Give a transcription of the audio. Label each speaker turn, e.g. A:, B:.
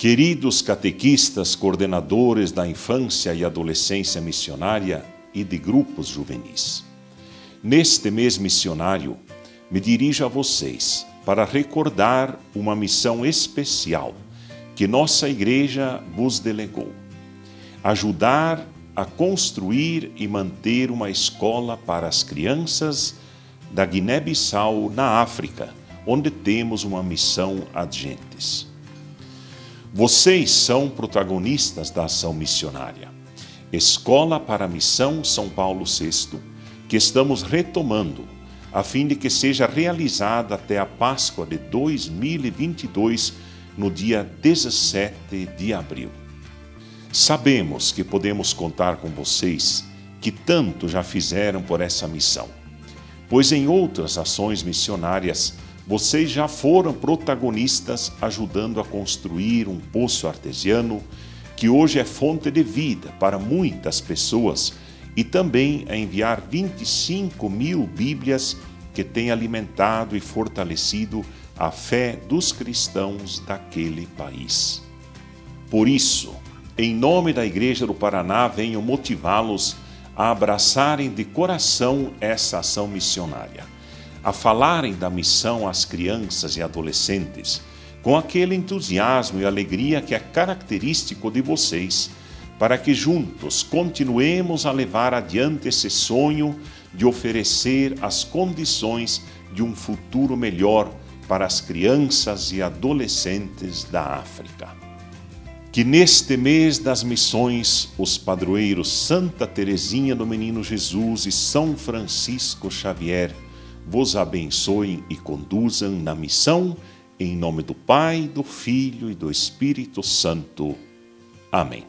A: Queridos catequistas, coordenadores da infância e adolescência missionária e de grupos juvenis, neste mês missionário, me dirijo a vocês para recordar uma missão especial que nossa igreja vos delegou: ajudar a construir e manter uma escola para as crianças da Guiné-Bissau, na África, onde temos uma missão adjentes. Vocês são protagonistas da ação missionária. Escola para a Missão São Paulo VI, que estamos retomando, a fim de que seja realizada até a Páscoa de 2022, no dia 17 de abril. Sabemos que podemos contar com vocês, que tanto já fizeram por essa missão, pois em outras ações missionárias vocês já foram protagonistas ajudando a construir um poço artesiano que hoje é fonte de vida para muitas pessoas e também a enviar 25 mil Bíblias que têm alimentado e fortalecido a fé dos cristãos daquele país. Por isso, em nome da Igreja do Paraná, venho motivá-los a abraçarem de coração essa ação missionária a falarem da missão às crianças e adolescentes com aquele entusiasmo e alegria que é característico de vocês, para que juntos continuemos a levar adiante esse sonho de oferecer as condições de um futuro melhor para as crianças e adolescentes da África. Que neste mês das missões, os padroeiros Santa Teresinha do Menino Jesus e São Francisco Xavier vos abençoem e conduzam na missão, em nome do Pai, do Filho e do Espírito Santo. Amém.